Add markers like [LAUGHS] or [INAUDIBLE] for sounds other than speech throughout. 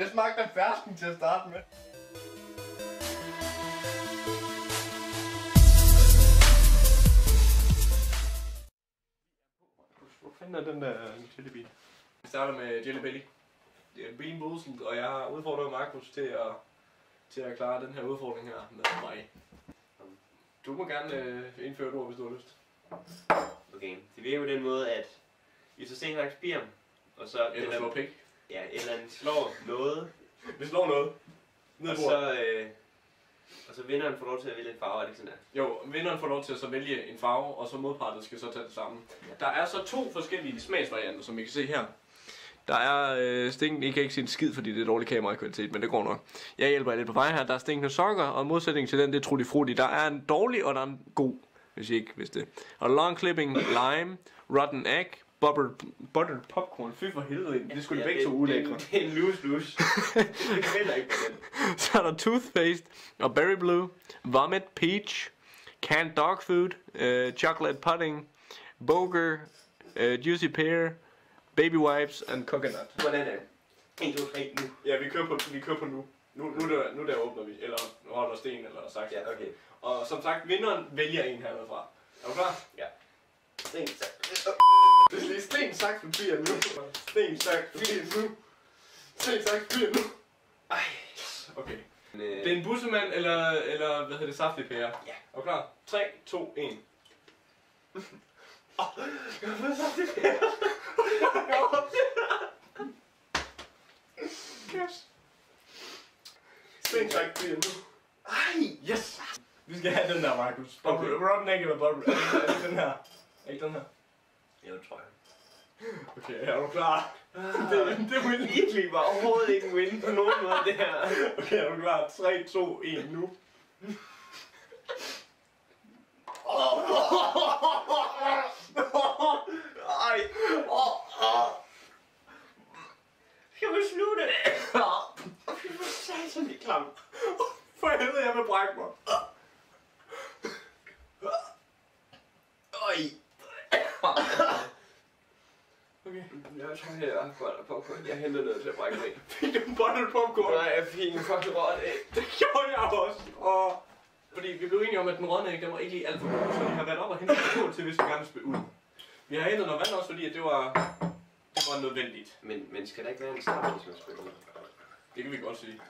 Det smagte af fersken til at starte med. Hvor fanden er den der Jelly Bean? Vi starter med Jelly Belly. Det er Bean Boozled, og jeg har udfordret Markus til at, til at klare den her udfordring her med mig. Du må gerne øh, indføre et ord, hvis du har lyst. Okay, det virker på den måde, at vi så sten slags bier, og så Eller den slå der, pik. Ja, et eller andet slår noget, Vi slår noget. Ned og så, øh, og så vinderen får lov til at vælge en farve, er det ikke sådan der? Jo, vinderen får lov til at så vælge en farve, og så modpartet skal så tage det samme. Der er så to forskellige smagsvarianter, som I kan se her. Der er øh, stinkende, I kan ikke se en skid, fordi det er dårlig kamerakvalitet, men det går nok. Jeg hjælper jer lidt på vej her. Der er stinkende sokker, og modsætning til den, det er Trudy Frutti. Der er en dårlig, og der er en god, hvis I ikke vidste det. Og long clipping, lime, rotten egg, buttered, buttered popcorn. Fy for helvede, det skulle ja, begge to ulækre. Det, det er en loose loose. [LAUGHS] det vælger ikke på den. Så er der toothpaste og berry blue, vomit, peach, canned dog food, uh, chocolate pudding, boger, uh, juicy pear, baby wipes and coconut. Hvordan er det? 1, 2, 3, nu. Ja, vi kører på, vi kører på nu. Nu, nu, der, nu der åbner vi, eller nu holder sten, eller sagt. Ja, okay. Og som sagt, vinderen vælger en herfra. Er du klar? Ja. Sten, så. Det er lige sten, saks, papir nu. Sten, saks, papir nu. Sten, saks, papir nu. Ej. Okay. Øh, Det er en bussemand, eller, eller hvad hedder det, saftig pære? Ja. Er du klar? 3, 2, 1. Yes. Sten, saks, papir nu. Ej. Yes! Vi skal have den der, Markus. Egg eller bubble. Er det den her? Er [LAUGHS] ikke den her? Jeg. Okay, er du klar? Det, det er win. virkelig var overhovedet ikke en win på nogen måde, det her. Okay, er du klar? 3, 2, 1, nu. Ej. Åh, åh. Skal vi slutte? Fy for satan, det er klamt. For helvede, jeg vil brække mig. Øj. Tror, jeg har godt popcorn. Jeg henter noget til at brække mig. Fik du en bottle popcorn? Nej, jeg fik en fucking råd af. Det gjorde jeg også. Og... Fordi vi blev enige om, at den rådne æg, den var ikke lige alt for god, så vi har været op og hentet kål til, hvis vi gerne spille ud. Vi har hentet noget vand også, fordi at det var, det var nødvendigt. Men, men skal der ikke være en straf, hvis man spiller? Det kan vi godt sige.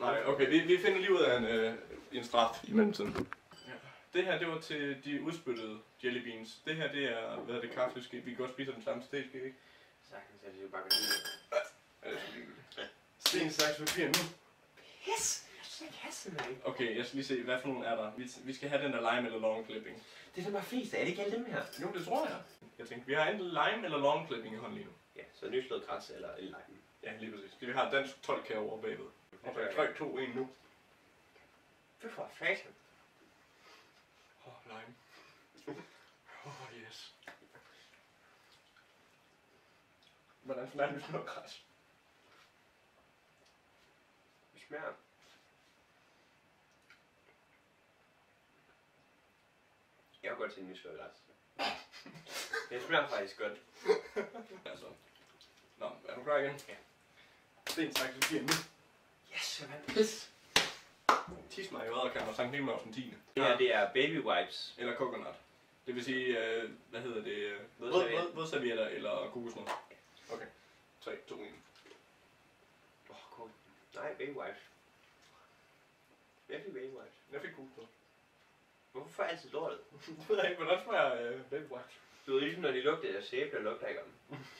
Nej, okay, vi, vi finder lige ud af en, øh, en straf i mellemtiden. Ja. Det her, det var til de udspyttede jelly beans. Det her, det er, hvad er det, kaffeske. Vi kan godt spise den samme sted, skal vi ikke? Sagtens [LAUGHS] er det jo bare. Ja, det er sgu ligegyldigt. Sten, saks, papir nu. Pis! Jeg synes ikke hasse mig. Okay, jeg skal lige se, hvad for nogle er der. Vi, vi skal have den der lime eller long clipping. Det er der bare flest af. Er det ikke alle dem her? Jo, det tror jeg. Jeg tænkte, vi har enten lime eller long clipping i hånden lige nu. Ja, så nyslået græs eller en lime. Ja, lige præcis. Vi har dansk 12 kage over bagved. Okay, 3, 2, 1 nu. Fy for satan. Åh, oh, lime. Åh, oh, yes. Hvordan smager det med græs? Det smager. Jeg kan godt til nyslået græs. Det smager faktisk godt. Altså. Nå, er du klar igen? Ja. Sten, saks, papir nu. Yes, jeg vandt pis. Tis mig i og Sankt Nimlaus den 10. Det her, det er baby wipes. Eller coconut. Det vil sige, øh, hvad hedder det? Vådserviet. våd- våd- Vådservietter eller kokosnød. Okay. 3, 2, 1. Åh, oh, cool. Nej, wipes. Virkelig baby wipes. Jeg fik kokosnød. Hvorfor får jeg altid lortet? Jeg ved ikke, hvordan smager øh, wipes? Du ved, ligesom når de lugter af sæbe, der lugter ikke om.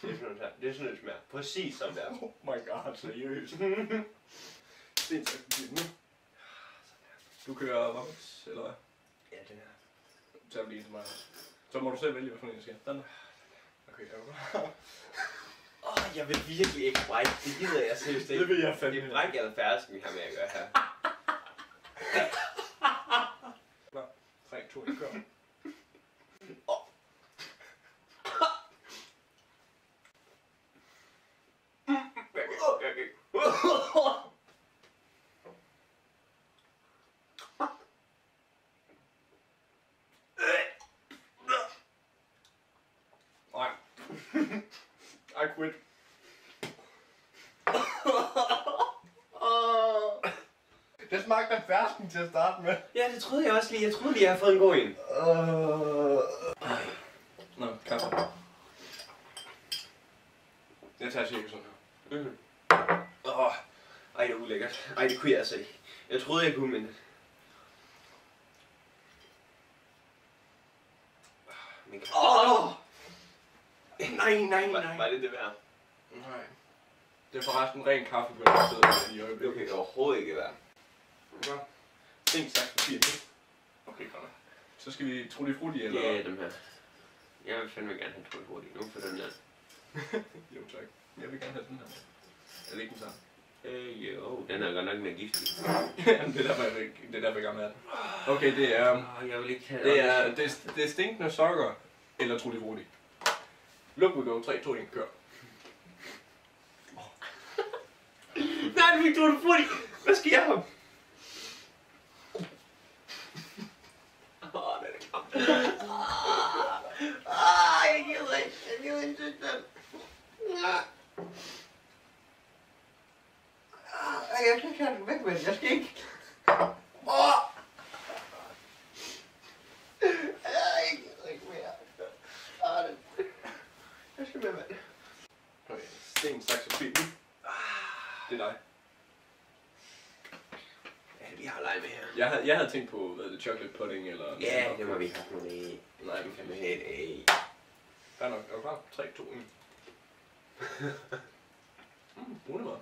Det er sådan. Det er sådan, det smager. Præcis som det er. [LAUGHS] Oh my god, seriøst. Sten, saks, papir nu. Du kører Muppets, eller hvad? Ja, den her. vi lige til mig. Så må du selv vælge, hvad for en jeg skal. Den. Okay, er du klar? Jeg vil virkelig ikke brække. Det gider jeg seriøst ikke. Det vil jeg fandme Det er bræk eller færdsken, vi har med at gøre her. Klar. 3, 2, 1, kør. [LAUGHS] I quit. Det smagte af fersken til at starte med. Ja, det troede jeg også lige. Jeg troede lige, jeg havde fået en god en. Uh... Nå, kaffe. Jeg tager cirka sådan her. Mm. Åh, ej, det er ulækkert. Ej, det kunne jeg altså ikke. Jeg troede, jeg kunne, men... Men kan... Åh! Nej, nej, Var, nej. var det det værd? Nej. Det er forresten ren kaffe, på det sidder i Det øjeblikket. kan det overhovedet ikke være. Ja. Sten, saks, papir. Okay, godt. Så skal vi tro det frutti, eller? Det er dem her. Jeg vil fandme gerne have trykket hurtigt nu, for den der. [LAUGHS] Jo, tak. Jeg vil gerne have den her. Er det ikke den samme? Øh, jo, den er godt nok mere giftig. [LAUGHS] Jamen, det er derfor, jeg, vil- det er derfor, jeg gerne vil have den. Okay, det er... Jeg vil ikke have Det er, det, er- det er stinkende sokker, eller Trudy Frutti. Look, we go. 3, 2, 1, kør. [LAUGHS] Nej, du fik du det hurtigt. Hvad sker der? Åh, den er klam. Ah, jeg gider ikke. Jeg gider ikke synes den. Ah. Ah, Jeg skal ikke have den væk med den. Jeg skal ikke. Åh. Ah, Jeg gider ikke mere. Ah, den. Jeg skal med vand. Okay, sten, saks, papir. Det er dig. Ja, vi har leget med her. Jeg havde, jeg havde tænkt på, hvad det chocolate pudding, eller... Ja, det må vi have nogle af. Nej, Vi du kan kan have et af. Fair nok. Er du klar? 3, 2, 1. Mm, brunemad.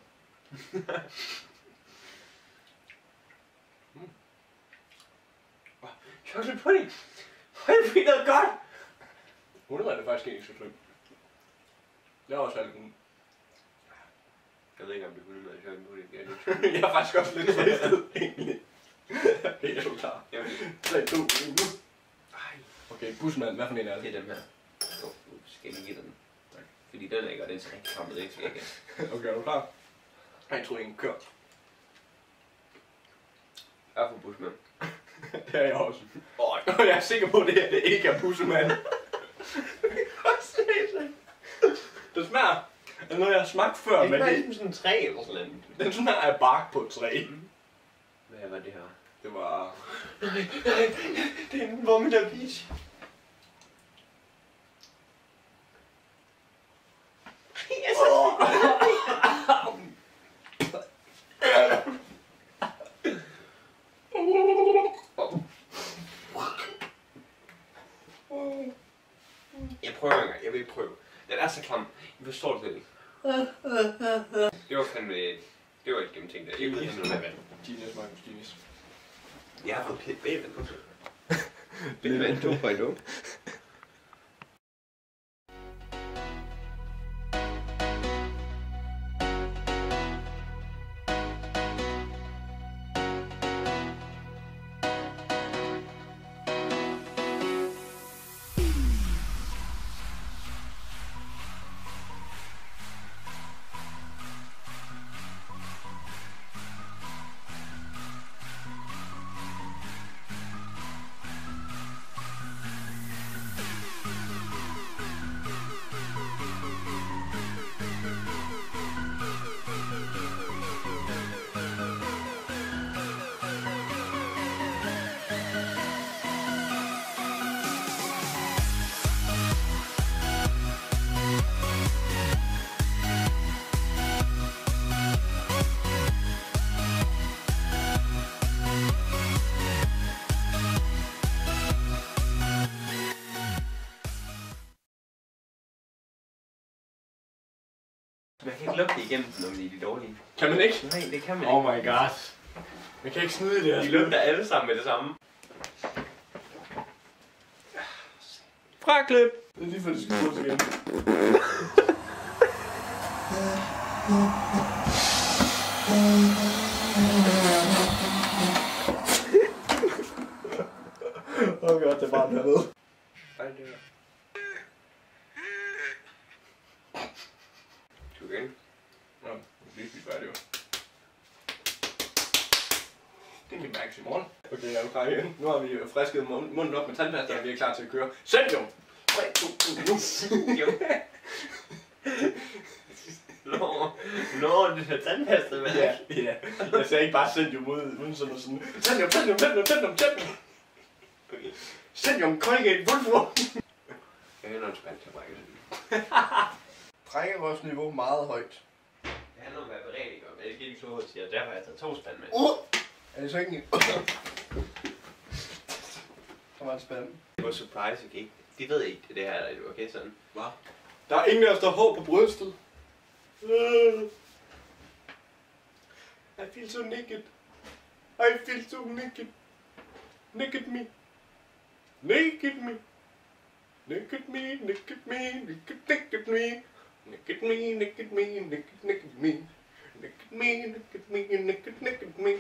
Chocolate pudding. Hvor er det fint noget godt. Brunemad er faktisk ikke så slemt. Jeg har også valgt den. Jeg ved ikke, om det kunne være chocolate pudding. Det er [LAUGHS] jeg er faktisk også lidt fristet, egentlig. [LAUGHS] Okay, er du klar? Jeg vil 3, 2, 1, nu. Ej, Okay, busmand, hvad for en er det det? er dem her. Skal jeg lige give den. Tak. Fordi den er ikke, og den er rigtig krammet, ikke? Jeg kan... Okay, er du klar? 3, 2, 1, kør. Jeg er for busmand. [LAUGHS] Det er jeg også. Åh, Og [LAUGHS] jeg er sikker på, at det her det ikke er bussemand. [LAUGHS] Det smager af noget, jeg har smagt før, det men er det, ligesom sådan en træ eller sådan noget. den smager af bark på et træ. Hvad var det her? Det var... Nej, nej, det er en vomiter peach. Jeg så Jeg prøver en gang. Jeg vil prøve. Den er så klam. Jeg forstår det ikke. Det var fandme... Det var ikke gennemtænkt. Jeg kunne have noget med vand. Genius Marcus Genius. Jeg har fået pæt bagvand på. [LAUGHS] Bagvand 2.0. Man kan ikke lukke det igennem, når de er de dårlige. Kan man ikke? Nej, det kan man Oh my god. Man kan ikke snyde det her. De lugter alle sammen med det samme. Fraklip! Det er lige for, det skal bruges igen. Åh [LAUGHS] oh god, det er varmt hernede. Nej, det er Du igen. Nå, vi er lige færdige jo. Det kan vi mærke i morgen. Er? Nu har vi frisket mund- munden op med tandpasta, og vi er klar til at køre. Send jo! 3, 2, 1, nu! Jo. [LAUGHS] Nå, Nå, det er tandpasta, men Ja, ja. Jeg sagde ikke bare send ud uden sådan noget sådan. Send dem, send dem, send dem, send dem, send dem. Okay. Send dem Colgate Vulvo. Jeg er nok spændt til at brække sådan. Drængerøvsniveau meget højt. Det handler om at være beredt? Og jeg skal ikke så hurtigt sige, og derfor har jeg taget to spand med. Uh! Er det så ikke en... Så var det spændende. Det var surprise, okay? De ved ikke, det her er okay sådan. Hvad? Der er ingen af os, der har hår på brystet. Øh. I feel so naked. I feel so naked. Naked me. Naked me. Naked me, naked me, naked, naked me. Naked me, naked me, naked, naked me. Naked me, naked me, naked, naked me.